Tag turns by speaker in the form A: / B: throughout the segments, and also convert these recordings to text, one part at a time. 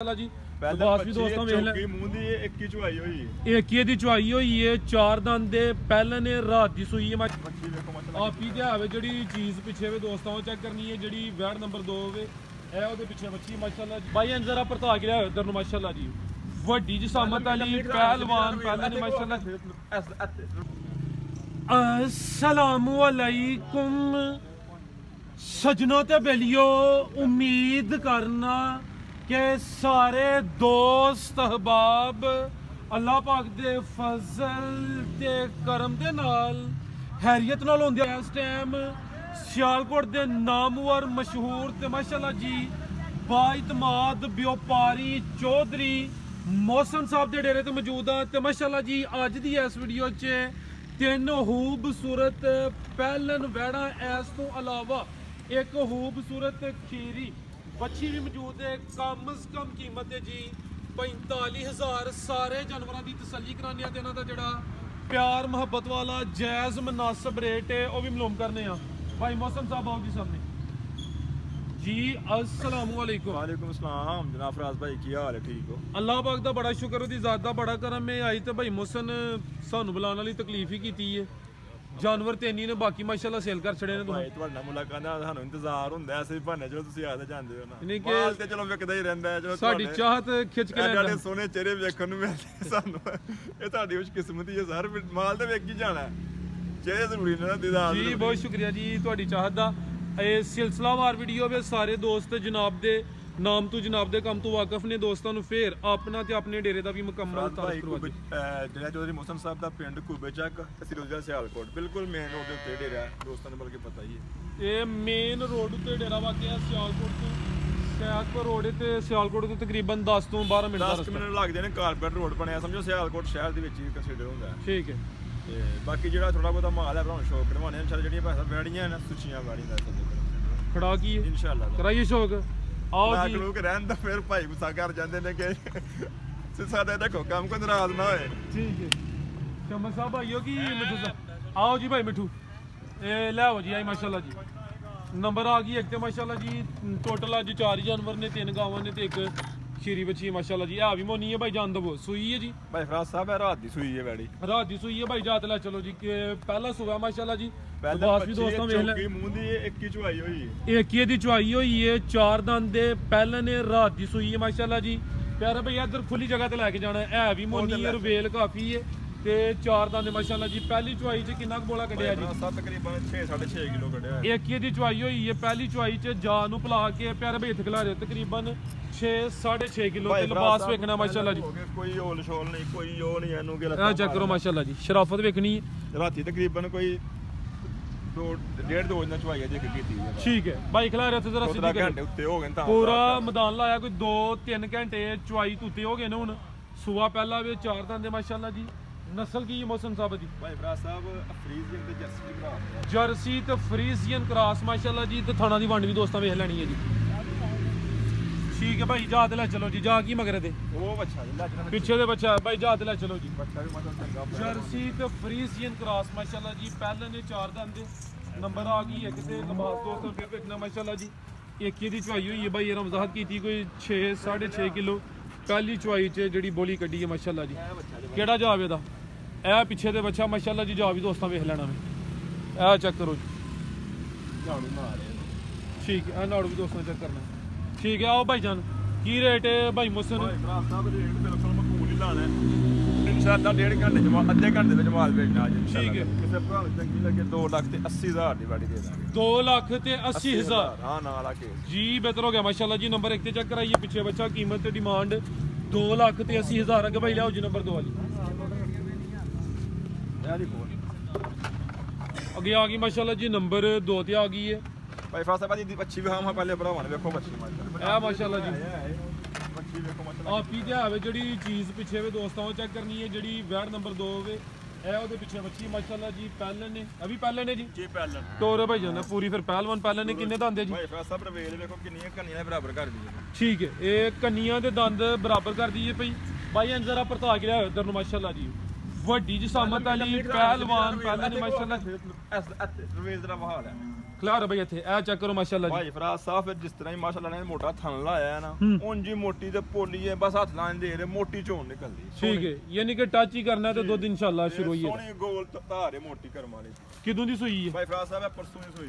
A: ਮਾਸ਼ਾਅੱਲਾ ਜੀ ਬਾਸ ਵੀ ਦੋਸਤਾਂ ਵੇਖ ਲੈ।
B: ਮੂੰਹ ਦੀ ਇਹ 21 ਚੁਆਈ ਹੋਈ।
A: ਇਹ ਇੱਕੀ ਦੀ ਚੁਆਈ ਹੋਈ ਏ ਚਾਰ ਦੰਦ ਦੇ ਪਹਿਲਾਂ ਨੇ ਰਾਤ ਦੀ ਸੂਈ
B: ਵੇਖੋ ਮਤਲਬ
A: ਆਪੀ ਤੇ ਆਵੇ ਜਿਹੜੀ ਚੀਜ਼ ਪਿੱਛੇ ਵੇ ਦੋਸਤਾਂ ਉਹ ਚੈੱਕ ਕਰਨੀ ਹੈ ਜਿਹੜੀ ਵੈੜ ਨੰਬਰ 2 ਹੋਵੇ ਇਹ ਉਹਦੇ ਪਿੱਛੇ ਬੱਚੀ ਮਾਸ਼ਾਅੱਲਾ ਜੀ। ਬਾਈ ਅੰਜ਼ਰਾ ਪਰਤਾ ਕੇ ਲਿਆਓ ਇਧਰ ਨੂੰ ਮਾਸ਼ਾਅੱਲਾ ਜੀ। ਵੱਡੀ ਜਸਾਮਤ ਵਾਲੀ ਪਹਿਲਵਾਨ ਪਹਿਲਾਂ ਨੇ ਮਾਸ਼ਾਅੱਲਾ। ਅਸਲਾਮੁ ਅਲੈਕੁਮ। ਸਜਣੋ ਤੇ ਬੇਲਿਓ ਉਮੀਦ ਕਰਨਾ। ਕਿ ਸਾਰੇ ਦੋਸਤ ਅਹਬਾਬ ਅੱਲਾਹ ਪਾਕ ਦੇ ਫਜ਼ਲ ਤੇ ਕਰਮ ਦੇ ਨਾਲ ਹੈਰੀਅਤ ਨਾਲ ਹੁੰਦੇ ਆ। ਇਸ ਟਾਈਮ ਸਿਆਲਕੋਟ ਦੇ ਨਾਮਵਰ ਮਸ਼ਹੂਰ ਤੇ ਮਾਸ਼ਾਅੱਲਾ ਜੀ ਬਾਇਤਮਾਦ ਵਪਾਰੀ ਚੌਧਰੀ ਮੌਸਮ ਸਾਹਿਬ ਦੇ ਡੇਰੇ ਤੇ ਮੌਜੂਦ ਆ ਤੇ ਮਾਸ਼ਾਅੱਲਾ ਜੀ, ਅੱਜ ਦੀ ਇਸ ਵੀਡੀਓ 'ਚ ਤਿੰਨ ਖੂਬਸੂਰਤ ਪਹਿਲਨ ਵੈੜਾ ਇਸ ਤੋਂ ਇਲਾਵਾ ਇੱਕ ਖੂਬਸੂਰਤ ਖੀਰੀ ਬੱਚੀ ਵੀ ਮੌਜੂਦ ਹੈ। ਕਮ ਸ ਕਮ ਕੀਮਤ ਹੈ ਜੀ 45000 ਸਾਰੇ ਜਾਨਵਰਾਂ ਦੀ ਤਸੱਲੀ ਕਰਾਉਂਦੇ ਆ ਤੇ ਇਹਨਾਂ ਦਾ ਜਿਹੜਾ ਪਿਆਰ ਮੁਹੱਬਤ ਵਾਲਾ ਜਾਇਜ਼ ਮਨਾਸਬ ਰੇਟ ਹੈ ਉਹ ਵੀ ਮਾਲੂਮ ਕਰਨੇ ਆ ਭਾਈ ਮੌਸਮ ਸਾਹਿਬ ਆਓ ਜੀ ਸਾਹਮਣੇ। ਜੀ ਅਸਲਾਮੁ ਅਲੈਕੁਮ।
B: ਵਾਲੇਕੁਮ ਸਲਾਮ। ਜਨਾਬ ਫਰਾਜ਼ ਭਾਈ ਕੀ ਹਾਲ ਹੈ? ਠੀਕ ਹੋ?
A: ਅੱਲਾਹ ਪਾਕ ਦਾ ਬੜਾ ਸ਼ੁਕਰ ਉਹਦੀ ਜ਼ਾਤ ਦਾ ਬੜਾ ਕਰਮ ਹੈ। ਆਈ ਤੇ ਭਾਈ ਮੁਹਸਨ ਸਾਨੂੰ ਬੁਲਾਉਣ ਵਾਲੀ ਤਕਲੀਫ ਹੀ ਕੀਤੀ ਹੈ। ਜਾਨਵਰ ਤੇ ਇੰਨੀ ਨੇ ਬਾਕੀ ਮਾਸ਼ਾਅੱਲਾ ਸੇਲ ਕਰ ਛੜੇ ਨੇ
B: ਭਾਈ ਤੁਹਾਡਾ ਮੁਲਾਕਾਤ ਦਾ ਸਾਨੂੰ ਇੰਤਜ਼ਾਰ ਹੁੰਦਾ ਅਸੀਂ ਬਹਾਨੇ ਚਲੋ ਤੁਸੀਂ ਆਦੇ ਜਾਂਦੇ ਹੋ
A: ਨਹੀਂ
B: ਨਾ
A: ਕਿ-
B: ਮਾਲ ਤੇ ਚਲੋ ਵਿਕਦਾ ਹੀ ਰਹਿੰਦਾ ਹੈ ਚਲੋ
A: ਸਾਡੀ ਚਾਹਤ ਖਿੱਚ ਕੇ ਲੈਂਦਾ।
B: ਸੋਹਣੇ ਚਿਹਰੇ ਵੇਖਣ ਨੂੰ ਮਿਲਦੇ ਸਾਨੂੰ। ਇਹ ਤੁਹਾਡੀ ਉਸ ਕਿਸਮਤੀ ਹੈ ਸਰ ਮਾਲ ਤੇ ਵੇਖ ਹੀ ਜਾਣਾ। ਚਿਹਰੇ ਜ਼ਰੂਰੀ ਨੇ ਨਾ ਦੀਦਾਰ
A: ਜੀ। ਬਹੁਤ ਸ਼ੁਕਰੀਆ ਜੀ ਤੁਹਾਡੀ ਚਾਹਤ ਦਾ। ਇਹ ਸਿਲਸਿਲਾਵਾਰ ਵੀਡੀਓ ਵਿੱਚ ਸਾਰੇ ਦੋਸਤ ਜਨਾਬ ਦੇ ਨਾਮ ਤੋਂ ਜਨਾਬ ਦੇ ਕੰਮ ਤੋਂ ਵਾਕਿਫ ਨੇ ਦੋਸਤਾਂ ਨੂੰ ਫੇਰ ਆਪਣਾ ਤੇ ਆਪਣੇ ਡੇਰੇ ਦਾ ਵੀ ਮੁਕੰਮਲ ਤਾਰਫ ਕਰਵਾ।
B: ਜਿਹੜਾ ਚੌਧਰੀ ਮੋਹਸਨ ਸਾਹਿਬ ਦਾ ਪਿੰਡ ਕੁਬੇ ਚੱਕ ਤਹਿਸੀਲ ਰੋਜ਼ਾ ਸਿਆਲਕੋਟ। ਬਿਲਕੁਲ ਮੇਨ ਰੋਡ ਦੇ ਉੱਤੇ ਡੇਰਾ। ਦੋਸਤਾਂ ਨੂੰ ਬਲਕਿ ਪਤਾ ਹੀ ਹੈ।
A: ਇਹ ਮੇਨ ਰੋਡ ਉੱਤੇ ਡੇਰਾ ਵਾਕਿਆ ਸਿਆਲਕੋਟ ਤੋਂ। ਸਿਆਲਕੋਟ ਰੋਡ ਤੇ ਸਿਆਲਕੋਟ ਤੋਂ ਤਕਰੀਬਨ 10 ਤੋਂ 12 ਮਿੰਟ ਦਾ
B: 10
A: ਰਸਤਾ
B: ਮਿੰਟ ਲੱਗਦੇ ਨੇ ਕਾਰਪੇਟ ਰੋਡ ਬਣਿਆ ਸਮਝੋ ਸਿਆਲਕੋਟ ਸ਼ਹਿਰ ਦੇ ਵਿੱਚ ਹੀ ਕੰਸੀਡਰ ਹੁੰਦਾ
A: ਠੀਕ ਹੈ।
B: ਤੇ ਬਾਕੀ ਜਿਹੜਾ ਥੋੜਾ ਬਹੁਤਾ ਮਾਲ ਹੈ ਭਰਾਉਣ ਸ਼ੌਕ ਕਢਵਾਉਣੇ ਇਨਸ਼ਾਅੱਲਾ ਜਿਹੜੀਆਂ ਪੈਸਾ ਵੈੜੀਆਂ ਨੇ ਸੁੱਚੀਆਂ ਵਾੜੀਆਂ ਦਾ
A: ਖੜਾ ਕੀ ਹੈ?
B: ਇਨਸ਼ਾਅੱਲਾ।
A: ਕਰਾਈਏ ਸ਼ੌਕ? ਆਓ ਜੀ।
B: ਲੋਕ ਰਹਿਣ ਦਾ ਫਿਰ ਭਾਈ ਗੁੱਸਾ ਕਰ ਜਾਂਦੇ ਨੇ ਕਿ ਸੇ ਸਾਡਾ ਦੇਖੋ ਕੰਮ ਕੋਈ ਨਾਰਾਜ਼ ਨਾ ਹੋਏ।
A: ਠੀਕ ਹੈ। ਚਮਨ ਸਾਹਿਬ ਆਇਓ ਕੀ ਮਿੱਠੂ ਸਾਹਿਬ? ਆਓ ਜੀ ਭਾਈ ਮਿੱਠੂ। ਇਹ ਲੈ ਆਓ ਜੀ ਆਈ ਮਾਸ਼ਾਅੱਲਾ ਜੀ। ਨੰਬਰ ਆ ਗਈ ਇੱਕ ਤੇ ਮਾਸ਼ਾਅੱਲਾ ਜੀ ਟੋਟਲ ਅੱਜ ਚਾਰ ਜਾਨਵਰ ਨੇ ਤਿੰਨ ਗਾਵਾਂ ਨੇ ਤੇ ਇੱਕ ਖੀਰੀ ਬੱਚੀ ਮਾਸ਼ਾਅੱਲਾ ਜੀ। ਆ ਵੀ ਮੋਨੀ ਹੈ ਭਾਈ ਜਾਨ ਦਵੋ ਸੂਈ ਹੈ ਜੀ।
B: ਭਾਈ ਫਰਾਜ਼ ਸਾਹਿਬ ਇਹ ਰਾਤ ਦੀ ਸੂਈ ਹੈ ਵੈੜੀ।
A: ਰਾਤ ਦੀ ਸੂਈ ਹੈ ਭਾਈ ਜਾਤ ਲੈ ਚਲੋ ਜੀ ਪਹਿਲਾ ਸੂਆ ਮਾਸ਼ਾਅੱਲਾ ਜੀ। ਬਾਸ ਵੀ ਦੋਸਤਾਂ ਵੇਖ ਲੈ।
B: ਮੂੰਹ ਦੀ ਇਹ 21 ਚੁਆਈ ਹੋਈ ਹੈ।
A: ਇਹ ਕੀ ਦੀ ਚੁਆਈ ਹੋਈ ਏ ਚਾਰ ਦੰਦ ਦੇ ਪਹਿਲਾਂ ਨੇ ਰਾਤ ਦੀ ਸੂਈ ਹੈ ਮਾਸ਼ਾਅੱਲਾ ਜੀ। ਪਿਆਰਾ ਭਈਆ ਇੱਧਰ ਖੁੱਲੀ ਜਗ੍ਹਾ ਤੇ ਲੈ ਕੇ ਜਾਣਾ ਹੈ। ਵੀ ਮੋਨੀ ਹੈ ਰਵੇਲ ਕਾਫੀ ਏ ਤੇ ਚਾਰ ਦੰਦ ਦੇ ਮਾਸ਼ਾਅੱਲਾ ਜੀ ਪਹਿਲੀ ਚੁਆਈ 'ਚ ਕਿੰਨਾ ਕੁ ਬੋਲਾ ਕੱਢਿਆ ਜੀ?
B: ਸੱਤ ਤਕਰੀਬਨ 6 6.5 ਕਿਲੋ ਕੱਢਿਆ ਹੈ।
A: ਇੱਕ ਇਹਦੀ ਚੁਆਈ ਹੋਈ ਏ ਪਹਿਲੀ ਚੁਆਈ 'ਚ ਜਾ ਨੂੰ ਪਲਾ ਕੇ ਪਿਆਰੇ ਭਈ ਖਿਲਾ ਰਹੇ ਤਕਰੀਬਨ 6 6.5 ਕਿਲੋ ਤੇ ਲਿਬਾਸ ਵੇਖਣਾ ਮਾਸ਼ਾਅੱਲਾ ਜੀ।
B: ਹੋ ਕੋਈ ਹੋਲ ਸ਼ੋਲ ਨਹੀਂ ਕੋਈ ਉਹ ਨਹੀਂ ਇਹਨੂੰ ਕਿ
A: ਇਹ ਚੈੱਕ ਕਰੋ ਮਾਸ਼ਾਅੱਲਾ ਜੀ ਸ਼ਰਾਫਤ ਵੇਖਣੀ ਹੈ।
B: ਰਾਤੀ ਤਕਰੀਬਨ ਕੋਈ ਦੋ ਡੇਢ ਦੋ ਇੰਨਾ ਚੁਆਈ ਹੈ ਜੇ ਕੀਤੀ ਹੈ।
A: ਠੀਕ ਹੈ ਭਾਈ ਖਿਲਾ ਰਹੇ ਤੇ ਜ਼ਰਾ
B: ਦੋ
A: ਸਿੱਧੀ
B: ਘੰਟੇ ਉੱਤੇ ਹੋ ਗਏ ਤਾਂ।
A: ਪੂਰਾ ਮੈਦਾਨ ਲਾਇਆ ਕੋਈ 2-3 ਘੰਟੇ ਚੁਆਈ ਤੁੱਤੇ ਹੋ ਗਏ ਨੇ ਹੁਣ। ਸੂਆ ਪਹਿਲਾ ਵੀ ਚਾਰ ਦੰਦ ਦੇ ਮਾਸ਼ਾਅੱਲਾ ਜੀ। ਨਸਲ ਕੀ ਮੌਸਮ ਸਾਹਿਬ ਜੀ
B: ਭਾਈ ਫਰਾਜ਼ ਸਾਹਿਬ ਫਰੀਜ਼ਿੰਗ ਤੇ ਜਰਸੀ ਭਰਾ
A: ਜਰਸੀ ਤੇ ਫਰੀਜ਼ੀਅਨ ਕ੍ਰਾਸ ਮਾਸ਼ਾਅੱਲਾ ਜੀ ਤੇ ਥਾਣਾ ਦੀ ਵੰਡ ਵੀ ਦੋਸਤਾਂ ਵੇਖ ਲੈਣੀ ਹੈ ਜੀ। ਠੀਕ ਹੈ ਭਾਈ ਜਾ ਤੇ ਲੈ ਚਲੋ ਜੀ ਜਾ ਕੀ ਮਗਰੇ ਤੇ
B: ਉਹ ਬੱਚਾ ਜੀ
A: ਪਿੱਛੇ ਦੇ ਬੱਚਾ ਭਾਈ ਜਾ ਤੇ ਲੈ ਚਲੋ ਜੀ।
B: ਬੱਚਾ ਵੀ ਮਤਲਬ ਚੰਗਾ।
A: ਜਰਸੀ ਤੇ ਫਰੀਜ਼ੀਅਨ ਕ੍ਰਾਸ ਮਾਸ਼ਾਅੱਲਾ ਜੀ ਪਹਿਲੇ ਨੇ ਚਾਰ ਦੰਦ ਦੇ। ਨੰਬਰ ਆ ਗਈ ਇੱਕ ਤੇ ਨਮਾਜ਼ ਦੋਸਤਾਂ ਫਿਰ ਵੇਖਣਾ ਮਾਸ਼ਾਅੱਲਾ ਜੀ। ਇੱਕ ਇਹਦੀ ਚੁਆਈ ਹੋਈ ਹੈ ਭਾਈ ਰਮਜ਼ਾਨ ਕੀਤੀ ਕੋਈ 6 6.5 ਕਿਲੋ। ਪਹਿਲੀ ਚੁਆਈ 'ਚ ਜਿਹੜੀ ਬੋਲੀ ਕੱਢੀ ਹੈ ਮਾਸ਼ਾਅੱਲਾ ਜੀ। ਕਿਹੜਾ ਜਾਵੇ ਦਾ ਇਹ ਪਿੱਛੇ ਦੇ ਬੱਚਾ ਮਾਸ਼ਾਅੱਲਾ ਜੀ ਜਾ ਵੀ ਦੋਸਤਾਂ ਵੇਖ ਲੈਣਾ ਮੈਂ। ਇਹ ਚੈੱਕ ਕਰੋ ਜੀ।
B: ਝਾੜੂ ਮਾਰੇ
A: ਠੀਕ ਹੈ ਇਹ ਨਾੜ ਵੀ ਦੋਸਤਾਂ ਚੈੱਕ ਕਰਨਾ। ਠੀਕ ਹੈ ਆਓ ਭਾਈ ਜਾਨ ਕੀ ਰੇਟ ਹੈ ਭਾਈ ਮੁਸਨ
B: ਭਾਈ ਫਰਾਜ਼ ਸਾਹਿਬ ਰੇਟ ਬਿਲਕੁਲ ਮਕਬੂਲ ਹੀ ਲਾਣਾ। ਹੈ ਇਨਸ਼ਾਅੱਲਾ ਡੇਢ ਘੰਟੇ ਮਾਲ ਅੱਧੇ ਘੰਟੇ ਵਿੱਚ ਮਾਲ ਵੇਚਣਾ ਅੱਜ।
A: ਠੀਕ ਹੈ।
B: ਕਿਸੇ ਭਰਾ ਨੂੰ ਚੰਗੀ ਲੱਗੇ 2 ਲੱਖ ਤੇ 80 ਹਜ਼ਾਰ ਦੀ ਵਾੜੀ ਦੇ ਦਾਂਗੇ।
A: 2 ਲੱਖ ਤੇ 80 ਹਜ਼ਾਰ।
B: ਹਾਂ ਨਾਲ ਆ ਕੇ।
A: ਜੀ ਬਿਹਤਰ ਹੋ ਗਿਆ ਮਾਸ਼ਾਅੱਲਾ ਜੀ ਨੰਬਰ 1 ਤੇ ਚੈੱਕ ਕਰਾਈਏ ਪਿੱਛੇ ਬੱਚਾ ਕੀਮਤ ਤੇ ਡਿਮਾਂਡ 2 ਲੱਖ ਤੇ 80 ਹਜ਼ਾਰ ਅੱਗੇ ਭਾਈ ਲਿਆਓ ਜੀ ਨੰਬਰ 2 ਵਾਲੀ।
B: ਦੀ
A: ਅੱਗੇ ਆ ਗਈ ਮਾਸ਼ਾਅੱਲਾ ਜੀ ਨੰਬਰ 2 ਤੇ ਆ ਗਈ ਹੈ
B: ਭਾਈ ਫਰਾਜ਼ ਸਾਹਿਬ ਦੀ ਬੱਚੀ ਵੀ ਹਾਂ ਪਹਿਲੇ ਨੇ ਵੇਖੋ ਬੱਚੀ ਮਾਸ਼ਾਅੱਲਾ।
A: ਇਹ ਮਾਸ਼ਾਅੱਲਾ ਜੀ।
B: ਬੱਚੀ ਵੇਖੋ ਮਾਸ਼ਾਅੱਲਾ।
A: ਆਪੀ ਤੇ ਆਵੇ ਜਿਹੜੀ ਚੀਜ਼ ਪਿੱਛੇ ਵੇ ਦੋਸਤਾਂ ਉਹ ਚੈੱਕ ਕਰਨੀ ਹੈ ਜਿਹੜੀ ਵੈੜ ਨੰਬਰ 2 ਹੋਵੇ ਇਹ ਉਹਦੇ ਪਿੱਛੇ ਬੱਚੀ ਮਾਸ਼ਾਅੱਲਾ ਜੀ ਪਹਿਲੇ ਨੇ। ਅਭੀ ਪਹਿਲੇ ਨੇ ਜੀ?
B: ਜੀ ਪਹਿਲਨ
A: ਟੋਰੇ ਭਾਈ ਜਾਨ ਪੂਰੀ ਫਿਰ ਪਹਿਲਵਾਨ ਪਹਿਲੇ ਨੇ ਕਿੰਨੇ ਦੰਦੇ ਜੀ?
B: ਭਾਈ ਫਰਾਜ਼ ਸਾਹਿਬ ਰਵੇਲ ਵੇਖੋ ਕਿੰਨੀਆਂ ਕੰਨੀਆਂ ਦੇ ਬਰਾਬਰ ਕਰ ਦੀ
A: ਠੀਕ ਹੈ ਇਹ ਕੰਨੀਆਂ ਦੇ ਦੰਦ ਬਰਾਬਰ ਕਰ ਦਈਏ ਭਈ। ਬਾਈ ਅੰਜ਼ਰਾ ਪਰਤਾ ਕੇ ਲਿਆਓ ਇਧਰ ਨੂੰ ਮਾਸ਼ਾਅੱਲਾ ਜੀ। ਵੱਡੀ ਜਸਾਮਤ ਵਾਲੀ ਪਹਿਲਵਾਨ ਪਹਿਲਾਂ ਦੀ ਮਾਸ਼ਾਅੱਲਾ।
B: ਰਵੇਜ਼ ਦਾ ਬਹਾਲ ਹੈ।
A: ਖਲਾਰ ਬਈ ਇੱਥੇ ਇਹ ਚੈੱਕ ਕਰੋ ਮਾਸ਼ਾਅੱਲਾ ਜੀ।
B: ਭਾਈ ਫਰਾਜ਼ ਸਾਹਿਬ ਜਿਸ ਤਰ੍ਹਾਂ ਹੀ ਮਾਸ਼ਾਅੱਲਾ ਨੇ ਮੋਟਾ ਥਣ ਲਾਇਆ ਨਾ ਉਂਝ ਹੀ ਮੋਟੀ ਤੇ ਪੋਲੀ ਹੈ ਬਸ ਹੱਥ ਲਾਣ ਦੇ ਰਹੇ ਮੋਟੀ ਚੋਣ ਨਿਕਲਦੀ
A: ਠੀਕ ਹੈ ਯਾਨੀ ਕਿ ਟੱਚ ਹੀ ਕਰਨਾ ਤੇ ਦੁੱਧ ਇਨਸ਼ਾਅੱਲਾ ਸ਼ੁਰੂ ਹੋਈ ਹੈ।
B: ਸੋਹਣੀ ਗੋਲ ਧਾਰੇ ਮੋਟੀ ਕਰਮ ਵਾਲੀ।
A: ਕਿਦੋਂ ਦੀ ਸੂਈ ਹੈ?
B: ਭਾਈ ਫਰਾਜ਼ ਸਾਹਿਬ ਪਰਸੋਂ ਹੀ ਸੋਈ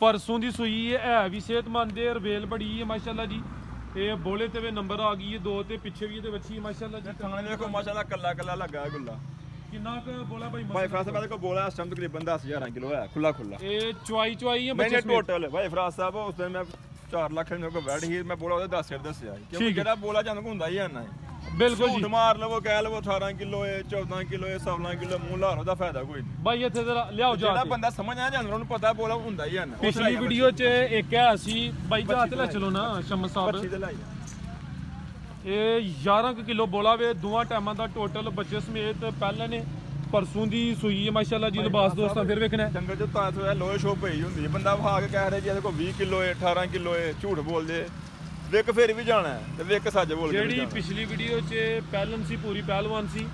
A: ਪਰਸੋਂ ਦੀ ਸੂਈ ਹੈ ਹੈ ਵੀ ਸਿਹਤਮੰਦ ਹੈ ਰਵੇਲ ਬੜੀ ਹੈ ਮਾਸ਼ਾਅੱਲਾ ਜੀ। ਇਹ ਬੋਲੇ ਤੇ ਵੀ ਨੰਬਰ ਆ ਗਈ ਹੈ ਦੋ ਤੇ ਪਿੱਛੇ ਵੀ ਇਹਦੇ ਹੈ ਮਾਸ਼ਾਅੱਲਾ ਜੀ।
B: ਥਾਣੇ ਦੇਖੋ ਮਾਸ਼ਾਅੱਲਾ ਕੱਲਾ ਕੱਲਾ ਲੱਗਾ ਹੈ ਗੁੱਲਾ।
A: ਕਿੰਨਾ ਕੁ ਬੋਲਾ ਭਾਈ
B: ਭਾਈ ਫਰਾਜ਼ ਸਾਹਿਬ ਕੋਲ ਬੋਲਾ ਇਸ ਟਾਈਮ ਤਕਰੀਬਨ 10000 ਕਿਲੋ ਹੈ ਖੁੱਲਾ ਖੁੱਲਾ
A: ਇਹ ਚੁਆਈ ਚੁਆਈ ਹੈ ਬੱਚੇ।
B: ਟੋਟਲ ਭਾਈ ਫਰਾਜ਼ ਸਾਹਿਬ ਉਸ ਦਿਨ ਮੈਂ 4 ਲੱਖ ਮੇਰੇ ਕੋਲ ਬੈਠ ਹੀ ਮੈਂ ਬੋਲਾ ਉਹਦੇ 10 ਸਿਰ ਦੱਸਿਆ। ਕਿਉਂਕਿ। ਜਿਹੜਾ ਬੋਲਾ ਜਾਂਦਾ ਹੁੰਦਾ ਹੀ ਆਣਾ ਹੈ
A: ਬਿਲਕੁਲ ਜੀ।
B: ਮਾਰ ਲਵੋ ਕਹਿ ਲਵੋ 18 ਕਿਲੋ ਹੈ 14 ਕਿਲੋ ਹੈ 16 ਕਿਲੋ ਮੂੰਹ ਲਾਰ ਉਹਦਾ ਫਾਇਦਾ ਕੋਈ ਨਹੀਂ।
A: ਭਾਈ ਇੱਥੇ ਜ਼ਰਾ ਲਿਆਓ ਜਾ
B: ਜਿਹੜਾ। ਬੰਦਾ ਸਮਝ ਆ ਜਾਂਦਾ ਉਹਨੂੰ ਪਤਾ ਬੋਲਾ ਹੁੰਦਾ ਹੀ ਆਣਾ
A: ਪਿਛਲੀ ਵੀਡੀਓ 'ਚ ਇੱਕ ਹੈ ਸੀ ਬਾਈ ਜਾ ਤੇ ਲੈ ਚਲੋ ਨਾ ਸ਼ਮਸ ਸਾਹਿਬ।
B: ਦੇ
A: ਇਹ 11 ਕੁ ਕਿਲੋ ਬੋਲਾ ਵੇ ਦੋਵਾਂ ਟਾਈਮਾਂ ਦਾ ਟੋਟਲ ਬੱਚੇ ਸਮੇਤ ਪਹਿਲਾਂ ਨੇ ਪਰਸੋਂ ਦੀ ਸੂਈ ਹੈ ਮਾਸ਼ਾਅੱਲਾ ਜੀ ਲਿਬਾਸ ਦੋਸਤਾਂ ਫਿਰ ਵੇਖਣਾ।
B: ਜੰਗਲ ਚ ਤਾਂ ਸੋ ਲੋਹੇ ਸ਼ੋ ਪਈ ਹੁੰਦੀ ਹੈ ਬੰਦਾ ਵਹਾ ਕੇ ਕਹਿ ਰਿਹਾ ਜੀ ਇਹਦੇ ਕੋਲ 20 ਕਿਲੋ ਹੈ 18 ਕਿਲੋ ਹੈ ਝੂਠ ਬੋਲਦੇ ਵਿਕ ਫਿਰ ਵੀ ਜਾਣਾ ਤੇ ਵਿਕ ਸੱਜ ਬੋਲ ਕੇ
A: ਜਿਹੜੀ। ਪਿਛਲੀ ਵੀਡੀਓ 'ਚ ਪਹਿਲਨ ਸੀ ਪੂਰੀ ਪਹਿਲਵਾਨ ਸੀ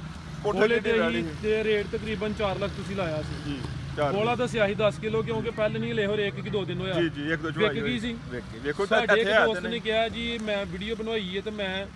B: ਕੋਠੇ
A: ਬੋਲੇ
B: ਦੀ ਸੀ।
A: ਤੇ ਰੇਟ ਤਕਰੀਬਨ 4 ਲੱਖ ਤੁਸੀਂ ਲਾਇਆ ਸੀ।
B: ਜੀ ਚਾਰ
A: ਬੋਲਾ ਦੱਸਿਆ ਸੀ 10 ਕਿਲੋ ਕਿਉਂਕਿ ਪਹਿਲਾਂ ਨਹੀਂ ਲੈ ਹੋ ਇੱਕ ਕਿ ਦੋ ਦਿਨ ਹੋਇਆ।
B: ਜੀ ਜੀ ਇੱਕ ਦੋ
A: ਵਿਕ
B: ਚੁਆਈ
A: ਗਈ ਸੀ?
B: ਵੇਖੋ ਤਾਂ
A: ਸਾਡੇ ਇੱਕ ਦੋਸਤ ਨੇ ਕਿਹਾ ਜੀ ਮੈਂ ਵੀਡੀਓ ਬਣਵਾਈ ਹੈ ਤੇ ਮੈਂ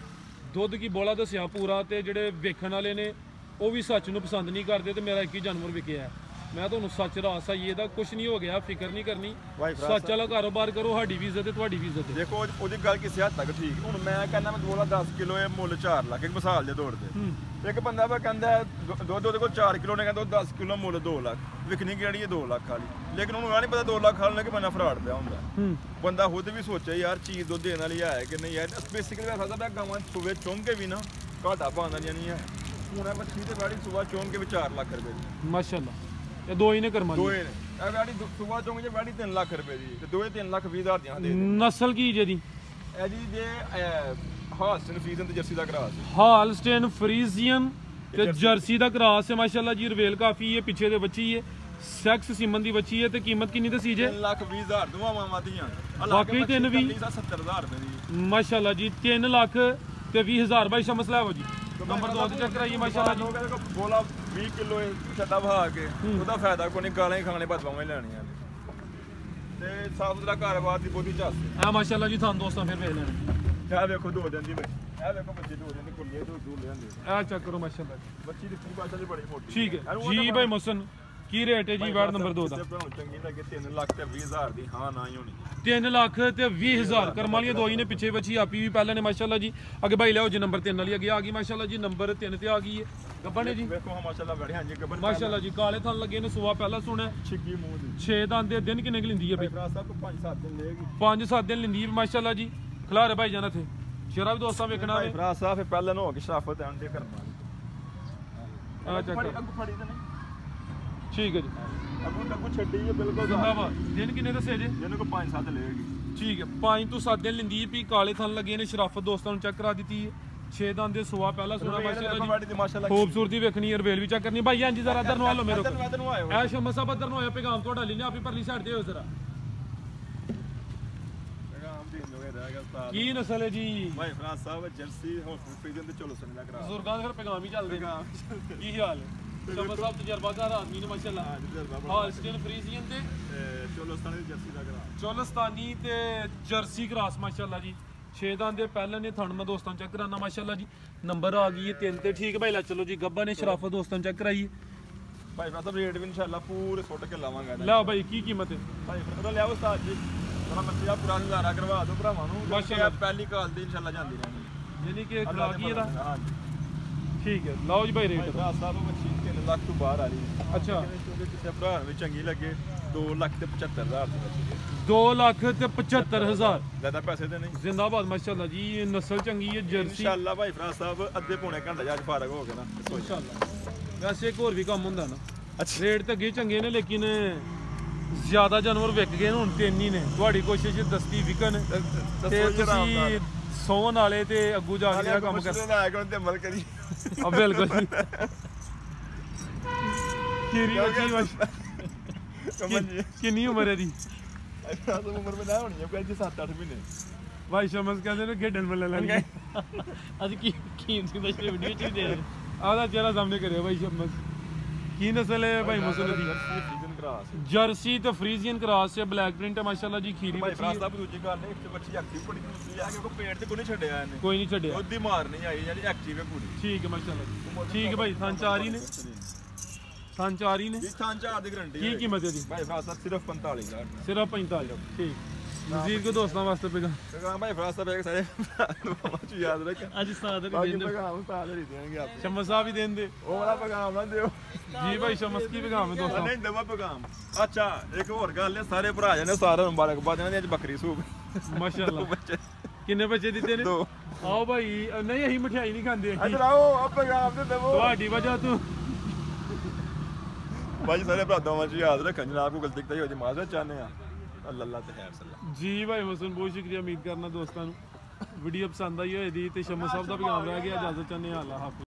A: ਦੁੱਧ ਕੀ ਬੋਲਾ ਦੱਸਿਆ ਪੂਰਾ ਤੇ ਜਿਹੜੇ ਵੇਖਣ ਵਾਲੇ ਨੇ ਉਹ ਵੀ ਸੱਚ ਨੂੰ ਪਸੰਦ ਨਹੀਂ ਕਰਦੇ ਤੇ ਮੇਰਾ ਇੱਕ ਹੀ ਜਾਨਵਰ ਵਿਕਿਆ ਹੈ। ਮੈਂ ਤੁਹਾਨੂੰ ਸੱਚ ਰਾਸ ਆਈ ਇਹਦਾ ਕੁਝ ਨਹੀਂ ਹੋ ਗਿਆ ਫਿਕਰ ਨਹੀਂ ਕਰਨੀ। ਸੱਚ ਵਾਲਾ ਕਾਰੋਬਾਰ ਕਰੋ ਸਾਡੀ ਵੀ ਇੱਜ਼ਤ ਤੇ ਤੁਹਾਡੀ ਵੀ ਇੱਜ਼ਤ
B: ਦੇਖੋ ਉਹ- ਉਹਦੀ ਗੱਲ ਕਿਸੇ ਹੱਦ ਤੱਕ ਠੀਕ। ਹੁਣ ਮੈਂ ਕਹਿੰਦਾ ਮੈਂ ਬੋਲਾ 10 ਕਿਲੋ ਇਹ ਮੁੱਲ 4 ਲੱਖ ਇੱਕ ਮਿਸਾਲ ਦੇ ਤੌਰ ਤੇ ਇੱਕ ਬੰਦਾ ਵਾ ਕਹਿੰਦਾ ਦੁ- ਦੁੱਧ ਉਹਦੇ ਕੋਲ 4 ਕਿਲੋ ਨੇ ਕਹਿੰਦਾ ਉਹ 10 ਕਿਲੋ ਮੁੱਲ 2 ਲੱਖ। ਵਿਕਣੀ ਕਿਹੜੀ ਹੈ? 2 ਲੱਖ ਵਾਲੀ। ਲੇਕਿਨ ਉਹਨੂੰ ਆ ਨਹੀਂ ਪਤਾ 2 ਲੱਖ ਵਾਲੇ ਨੇ ਕਿ ਬੰਦਾ ਫਰਾਡ ਪਿਆ ਹੁੰਦਾ। ਬੰਦਾ ਖੁਦ ਵੀ ਸੋਚੇ ਯਾਰ ਚੀਜ਼ ਦੁੱਧ ਦੇਣ ਵਾਲੀ ਹੈ ਕਿ ਨਹੀਂ ਯਾਰ ਬੇਸਿਕਲੀ ਮੈਂ ਸਕਦਾ ਗਾਵਾਂ ਸੁਵੇ ਚੁੰਮ ਕੇ ਵੀ ਨਾ ਘਾਟਾ ਪਾਉਂਦਾ ਨਹੀਂ ਹੈ। ਹੁਣ ਇਹ ਬੱਚੀ ਤੇ ਬਾੜੀ ਸੁਬਾ ਚੁੰਮ ਕੇ ਵੀ 4 ਲੱਖ ਰੁਪਏ ਦੀ।
A: ਮਾਸ਼ਾਅੱਲਾ। ਇਹ ਦੋ ਹੀ ਨੇ ਕਰਮਾਂ ਦੀ
B: ਦੋਏ ਨੇ। ਇਹ ਬਾੜੀ ਸੁਬਾ ਚੁੰਮ ਕੇ ਬਾੜੀ 3 ਲੱਖ ਰੁਪਏ ਦੀ। ਤੇ ਦੋਏ 3 ਲੱਖ 20 ਹਜ਼ਾਰ ਦੀਆਂ ਦੇ ਦੇ
A: ਨਸਲ ਕੀ ਜੇ ਦੀ
B: ਇਹ ਜੀ ਜੇ ਹਾਸਨ ਫੀਜ਼ਨ ਤੇ ਜਰਸੀ ਦਾ ਕਰਾਸ
A: ਹਾਲਸਟੇਨ ਫਰੀਜ਼ੀਅਨ ਤੇ ਜਰਸੀ ਦਾ ਕਰਾਸ ਹੈ ਮਾਸ਼ਾਅੱਲਾ ਜੀ ਰਵੇਲ ਕਾਫੀ ਹੈ ਪਿੱਛੇ ਦੇ ਬੱਚੀ ਹੈ ਸੈਕਸ ਸਿਮਨ ਦੀ ਬੱਚੀ ਹੈ ਤੇ ਕੀਮਤ ਕਿੰਨੀ ਦੱਸੀ ਜੇ?
B: 3 ਲੱਖ 20 ਹਜ਼ਾਰ ਦੋਵਾਂ ਮਾਵਾਂ ਦੀਆਂ
A: ਬਾਕੀ ਤਿੰਨ ਵੀ-
B: 70000 ਰੁਪਏ ਦੀ।
A: ਮਾਸ਼ਾਅੱਲਾ ਜੀ 3 ਲੱਖ ਤੇ 20000 ਬਾਈ ਸ਼ਮਸ ਲੈ ਜੀ। ਨੰਬਰ 2 ਤੇ ਚੈੱਕ ਕਰਾਈਏ ਮਾਸ਼ਾਅੱਲਾ ਜੀ।
B: ਬੋਲਾ 20 ਕਿਲੋ ਛੱਡਾ ਵਹਾ ਕੇ ਉਹਦਾ ਫਾਇਦਾ ਕੋਈ ਨਹੀਂ ਗਾਲਾਂ ਹੀ ਖਾਣੇ ਬਦਵਾਵਾਂ ਹੀ ਲੈਣੀਆਂ ਨੇ। ਤੇ ਸਾਫ਼ ਸੁਥਰਾ ਘਰ-ਬਾਰ ਦੀ ਬਹੁਤੀ ਝਾਸ
A: ਆ ਮਾਸ਼ਾਅੱਲਾ ਜੀ ਤੁਹਾਨੂੰ ਦੋਸਤਾਂ ਫਿਰ ਵੇਖ ਲੈਣਾ।
B: ਇਹ ਵੇਖੋ ਦੋ ਦਿਨ ਦੀ ਬੱਚੀ ਇਹ ਵੇਖੋ ਬੱਚੇ ਦੋ ਦਿਨ ਦੀ ਕੁੜੀਏ ਦੋ ਦੂਰ ਲੈਂਦੇ
A: ਆ ਚੈੱਕ ਕਰੋ ਮਾਸ਼ਾਅੱਲਾ।
B: ਬੱਚੀ ਦੀ ਕੀ ਬਾਸ਼ਾ ਦੀ ਬੜੀ ਮੋਟੀ।
A: ਠੀਕ ਹੈ। ਜੀ ਬਾਈ ਮਸਨ। ਕੀ ਰੇਟ ਹੈ ਜੀ? ਵਾਰਡ ਨੰਬਰ 2 ਦਾ
B: ਚੰਗੀ ਲੱਗੇ 3 ਲੱਖ ਤੇ 20 ਹਜ਼ਾਰ ਦੀ ਹਾਂ ਨਾ ਹੀ ਹੋਣੀ।
A: 3 ਲੱਖ ਤੇ 20000 ਕਰਮ ਵਾਲੀਆਂ ਦੋ ਹੀ ਨੇ ਪਿੱਛੇ ਬੱਚੀ ਆਪੀ ਵੀ ਪਹਿਲਾਂ ਨੇ ਮਾਸ਼ਾਅੱਲਾ ਜੀ। ਅੱਗੇ ਬਾਈ ਲਿਆਓ ਜੀ ਨੰਬਰ 3 ਵਾਲੀ ਅੱਗੇ ਆ ਗਈ ਮਾਸ਼ਾਅੱਲਾ ਜੀ ਨੰਬਰ 3 ਤੇ ਆ ਗਈ ਹੈ ਗੱਬਣ ਨੇ ਜੀ।
B: ਵੇਖੋ ਹਾਂ ਮਾਸ਼ਾਅੱਲਾ ਬੜੇ ਹਾਂਜੀ ਗੱਬਰ
A: ਮਾਸ਼ਾਅੱਲਾ ਜੀ ਕਾਲੇ ਥਣ ਲੱਗੇ ਨੇ ਸੁਆ ਪਹਿਲਾਂ ਸੁਣਿਆ
B: ਛਿੱਗੀ ਮੂੰਹ ਦੀ।
A: 6 ਦੰਦ ਦੇ ਦਿਨ ਕਿੰਨੇ ਕੁ ਲਿੰਦੀ ਹੈ
B: ਭਾਈ ਸਾਹਿਬ ਤੋਂ 5-7 ਦਿਨ ਲਏਗੀ
A: 5-7 ਦਿਨ ਲਿੰਦੀ ਹੈ ਮਾਸ਼ਾਅੱਲਾ ਜੀ। ਖਲਾਰੇ ਭਾਈ ਜਾਨ ਇੱਥੇ। ਸ਼ੇਰਾ ਵੀ ਦੋਸਤਾਂ ਵੇਖਣਾ
B: ਭਾਈ
A: ਵੇ
B: ਭਰਾ ਸਾਹਿਬ ਪਹਿਲਾਂ ਹੋ ਕੇ ਸ਼ਰਾਫਤ ਆਂਦੇ ਕਰਨਾ
A: ਆ ਚੱਕ
B: ਫੜੀ ਅੱਗੂ ਫੜੀ ਤੇ ਨਹੀਂ?
A: ਠੀਕ ਹੈ ਜੀ।
B: ਅੱਗੂ ਅੱਗੂ ਛੱਡੀ ਹੈ ਬਿਲਕੁਲ
A: ਜ਼ਿੰਦਾਬਾਦ। ਦਿਨ ਕਿੰਨੇ ਦੱਸੇ ਜੇ?
B: ਜਿਹਨੂੰ ਕੋ 5-7 ਲਏਗੀ
A: ਠੀਕ ਹੈ 5 ਤੋਂ 7 ਦਿਨ ਲਿੰਦੀ ਵੀ ਕਾਲੇ ਥਣ ਲੱਗੇ ਨੇ ਸ਼ਰਾਫਤ ਦੋਸਤਾਂ ਨੂੰ ਚੈੱਕ ਕਰਾ ਦਿੱਤੀ ਹੈ। 6 ਦੰਦ ਦੇ ਸੁਆ ਪਹਿਲਾਂ ਸੁਣਾ
B: ਬੜੀ ਦੀ
A: ਖੂਬਸੂਰਤੀ ਵੇਖਣੀ ਹੈ ਰਵੇਲ ਵੀ ਚੈੱਕ ਕਰਨੀ ਭਾਈ ਹਾਂਜੀ ਜ਼ਰਾ ਇੱਧਰ ਨੂੰ ਆ ਲਓ ਮੇਰੇ ਕੋਲ। ਐ ਸ਼ਮਸ ਸਾਹਿਬ ਇੱਧਰ ਨੂੰ ਆਇਆ ਪੈਗਾਮ ਤੁਹਾਡਾ ਨੇ ਆਪੀ ਪਰਲੀ ਸਾਈਡ ਤੇ ਹੋ ਜ਼ਰਾ।
B: ਦੀ
A: ਕੀ ਨਸਲ ਹੈ ਜੀ?
B: ਭਾਈ ਫਰਾਜ਼ ਸਾਹਿਬ ਜਰਸੀ ਹੌਸਪੀਟਲ ਤੇ ਚਲੋ ਸੁਣਨਾ ਕਰਾ।
A: ਬਜ਼ੁਰਗਾਂ ਦੇ ਫਿਰ ਪੈਗਾਮ ਹੀ ਚੱਲਦੇ ਕੀ ਹਾਲ ਹੈ? ਸ਼ਮਸ ਸਾਹਿਬ ਤਜਰਬਾਕਾਰ ਆਦਮੀ ਨੇ ਮਾਸ਼ਾਅੱਲਾ। ਹਾਲਸਟੇਨ ਫਰੀਜ਼ੀਅਨ ਤੇ
B: ਚਲੋ ਸਤਾਨੇ ਦੀ ਜਰਸੀ ਦਾ ਕਰਾ
A: ਚੋਲਸਤਾਨੀ ਤੇ ਜਰਸੀ ਕਰਾਸ ਮਾਸ਼ਾਅੱਲਾ ਜੀ। ਛੇ ਦੰਦ ਦੇ ਪਹਿਲਾਂ ਨੇ ਥਣ ਮੈਂ ਦੋਸਤਾਂ ਚੈੱਕ ਕਰਾਨਾ ਮਾਸ਼ਾਅੱਲਾ ਜੀ। ਨੰਬਰ ਆ ਗਈ ਹੈ ਤਿੰਨ ਤੇ ਠੀਕ ਭਾਈ ਲੈ ਚਲੋ ਜੀ ਗੱਬਾ ਨੇ ਸ਼ਰਾਫਤ ਦੋਸਤਾਂ ਚੈੱਕ ਕਰਾਈਏ।
B: ਭਾਈ ਫਰਾਜ਼ ਸਾਹਿਬ ਰੇਟ ਵੀ ਇਨਸ਼ਾਅੱਲਾ ਪੂਰੇ ਸੁੱਟ ਕੇ ਲਾਵਾਂਗਾ ਇਹਦਾ।
A: ਲਓ ਭਾਈ ਕੀ ਕੀਮਤ ਹੈ?
B: ਭਾਈ ਲਿਆਓ ਉਸਤਾਦ ਜੀ। ਥੋੜਾ ਮੱਛੀਆ ਪੁਰਾਣੀ ਲਾਰਾ ਕਰਵਾ ਦਿਓ ਭਰਾਵਾਂ ਨੂੰ
A: ਮਾਸ਼ਾਅੱਲਾ।
B: ਕਿਉਂਕਿ ਇਹ ਪਹਿਲੀ ਕਾਲ ਦੀ ਇਨਸ਼ਾਅੱਲਾ ਜਾਂਦੀ ਰਹਿਣੀ
A: ਯਾਨੀ ਕਿ ਖਰਾਕੀ ਇਹਦਾ?
B: ਹਾਂਜੀ।
A: ਠੀਕ ਹੈ ਲਓ ਜੀ ਭਾਈ
B: ਭਾਈ
A: ਰੇਟ
B: ਫਰਾਜ਼ ਸਾਹਿਬ ਉਹ ਮੱਛੀ 3 ਲੱਖ ਤੋਂ ਬਾਹਰ ਆ ਰਹੀ
A: ਅੱਛਾ।
B: ਕਿਸੇ ਭਰਾ ਨੂੰ ਵੀ ਚੰਗੀ ਲੱਗੇ? 2 ਲੱਖ ਤੇ 75000 ਦੀ ਮੱਛੀ
A: 2 ਲੱਖ ਤੇ 75000
B: ਜ਼ਿਆਦਾ ਪੈਸੇ ਤੇ ਨਹੀਂ।
A: ਜ਼ਿੰਦਾਬਾਦ ਮਾਸ਼ਾਅੱਲਾ ਜੀ ਇਹ ਨਸਲ ਚੰਗੀ ਹੈ ਜਰਸੀ।
B: ਇਨਸ਼ਾਅੱਲਾ ਭਾਈ ਫਰਾਜ਼ ਸਾਹਿਬ ਅੱਧੇ ਪੌਣੇ ਘੰਟੇ ਜੱਜ ਫਾਰਗ ਹੋ ਗਏ ਨਾ।
A: ਇਨਸ਼ਾਅੱਲਾ। ਵੈਸੇ ਇੱਕ ਹੋਰ ਵੀ ਕੰਮ ਹੁੰਦਾ ਨਾ।
B: ਅੱਛਾ।
A: ਰੇਟ ਤਾਂ ਅੱਗੇ ਚੰਗੇ ਨੇ ਲੇਕਿਨ ਜ਼ਿਆਦਾ ਜਾਨਵਰ ਵਿਕ ਗਏ ਨੇ ਹੁਣ ਤਿੰਨ ਹੀ ਨੇ। ਤੁਹਾਡੀ ਕੋਸ਼ਿਸ਼ ਦਸਤੀ ਵਿਕਣ। ਤੇ ਤੁਸੀਂ ਸੌਣ ਵਾਲੇ ਤੇ ਅੱਗੂ ਜਾ ਕੇ ਕੰਮ ਕਰ ਆ ਬਿਲਕੁਲ ਜੀ। ਕਿਰੀ ਬੱਚੀ ਬਸ
B: ਕਮਲ ਜੀ
A: ਕਿੰਨੀ ਉਮਰ ਹੈ ਦੀ
B: ਫਰਾਜ਼ ਉਮਰ में ना ਹੋਣੀ ਹੈ ਕੋਈ 7-8 ਮਹੀਨੇ
A: ਭਾਈ ਸ਼ਮਸ ਕਹਿੰਦੇ ਨੇ ਖੇਡਣ ਮਿਲਣ ਲੱਗ ਗਏ
C: ਅੱਜ ਕੀ ਕੀਮਤੀ ਮਛਲੀ ਵੀਡੀਓ ਚ ਵੀ ਦੇ ਰਹੇ
A: ਆਦਾ ਚਿਹਰਾ ਸਾਹਮਣੇ ਕਰਿਓ ਭਾਈ ਸ਼ਮਸ ਕੀ ਨਸਲ ਹੈ ਭਾਈ ਮੁਸਨ ਦੀ
B: ਜਰਸੀ ਫੀਜ਼ਨ ਕਰਾਸ
A: ਜਰਸੀ ਤੇ ਫਰੀਜ਼ੀਅਨ ਕ੍ਰਾਸ ਹੈ ਬਲੈਕ ਪ੍ਰਿੰਟ ਹੈ ਮਾਸ਼ਾਅੱਲਾ ਜੀ ਖੀਰੀ
B: ਭਾਈ
A: ਬੱਚੀ
B: ਫਰਾਸ
A: ਹੈ।
B: ਸਾਹਿਬ ਦੂਜੀ ਗੱਲ ਨੇ ਇੱਕ ਬੱਚੀ ਐਕਟਿਵ ਬੜੀ ਦੂਸਰੀ ਆ ਕਿਉਂਕਿ ਪੇਟ ਤੇ ਕੋਈ ਨਹੀਂ ਛੱਡਿਆ ਇਹਨੇ
A: ਕੋਈ ਨਹੀਂ ਛੱਡਿਆ
B: ਉਹਦੀ ਮਾਰ ਨਹੀਂ ਆਈ ਜਿਹੜੀ ਐਕਟਿਵ ਹੈ ਪੂਰੀ
A: ਠੀਕ ਹੈ ਥਾਂ ਚਾਰ ਹੀ ਨੇ। ਹੀ
B: ਇਹ ਥਾਂ ਚਾਰ ਦੀ ਗਰੰਟੀ
A: ਕੀ ਕੀਮਤ ਹੈ ਜੀ
B: ਭਾਈ ਫਰਾਸ ਸਾਹਿਬ ਸਿਰਫ 45000
A: ਸਿਰਫ 45 ਠੀਕ ਮਜ਼ੀਦ ਕੋ ਦੋਸਤਾਂ ਵਾਸਤੇ ਪੇਗਾ
B: ਕਹਾਂ ਭਾਈ ਫਰਾਸ ਸਾਹਿਬ ਇੱਕ ਸਾਰੇ ਮਾਚੂ ਯਾਦ ਰੱਖ।
A: ਅੱਜ ਸਾਦਰ
B: ਬਾਕੀ ਪੈਗਾਮ ਸਾਲ ਹੀ ਦੇਣਗੇ ਆਪ।
A: ਸ਼ਮਸ ਸਾਹਿਬ ਹੀ ਦੇਣ ਦੇ
B: ਉਹ ਵਾਲਾ ਪੈਗਾਮ ਨਾ ਦਿਓ।
A: ਜੀ ਭਾਈ ਸ਼ਮਸ ਕੀ ਪੈਗਾਮ ਹੈ ਦੋਸਤਾਂ?
B: ਨਹੀਂ ਦਵਾ ਪੈਗਾਮ ਅੱਛਾ ਇੱਕ ਹੋਰ ਗੱਲ ਹੈ ਸਾਰੇ ਭਰਾ ਜਣੇ ਸਾਰਿਆਂ ਨੂੰ ਮੁਬਾਰਕਬਾਦ ਇਹਨਾਂ ਦੀ ਅੱਜ ਬੱਕਰੀ ਸੂਪ।
A: ਮਾਸ਼ਾਅੱਲਾ। ਕਿੰਨੇ ਬੱਚੇ ਦਿੱਤੇ ਨੇ?
B: ਦੋ।
A: ਆਓ ਭਾਈ ਨਹੀਂ ਅਸੀਂ ਮਠਿਆਈ ਨਹੀਂ ਖਾਂਦੇ। ਅਸੀਂ
B: ਇੱਧਰ ਆਓ ਆ ਪੈਗਾਮ ਤੇ ਦੇਵੋ।
A: ਤੁਹਾਡੀ ਵਜ੍ਹਾ ਤੋਂ।
B: ਭਾਈ ਸਾਰੇ ਭਰਾਵਾਂ ਵਿੱਚ ਯਾਦ ਰੱਖਣ ਜਨਾਬ ਕੋ ਗਲਤੀ ਕਹੀ ਹੋ ਜੇ ਮਾਜ਼ਰ ਚਾਹਨੇ ਆ। ਅੱਲਾ ਅੱਲਾ ਤੇ ਖੈਰ ਸੱਲਾ।
A: ਜੀ ਭਾਈ ਹੁਸਨ, ਬਹੁਤ ਸ਼ੁਕਰੀਆ, ਉਮੀਦ ਕਰਨਾ ਦੋਸਤਾਂ ਨੂੰ। ਵੀਡੀਓ ਪਸੰਦ ਆਈ ਹੋਏ ਦੀ ਤੇ ਸ਼ਮਸ ਸਾਹਿਬ ਦਾ ਪੈਗਾਮ ਰਹਿ ਗਿਆ, ਇਜਾਜ਼ਤ ਚਾਹੁੰਦੇ ਹਾਂ ਅੱਲਾ ਹਾਫਿਜ਼।